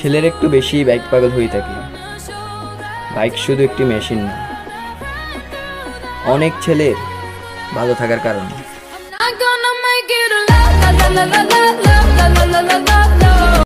ছেলের একটু বেশি বাইক পাগল হয়ে থাকে। বাইক শুধু একটি মেশিন না, অনেক ছেলের ভালো থাকার কারণ।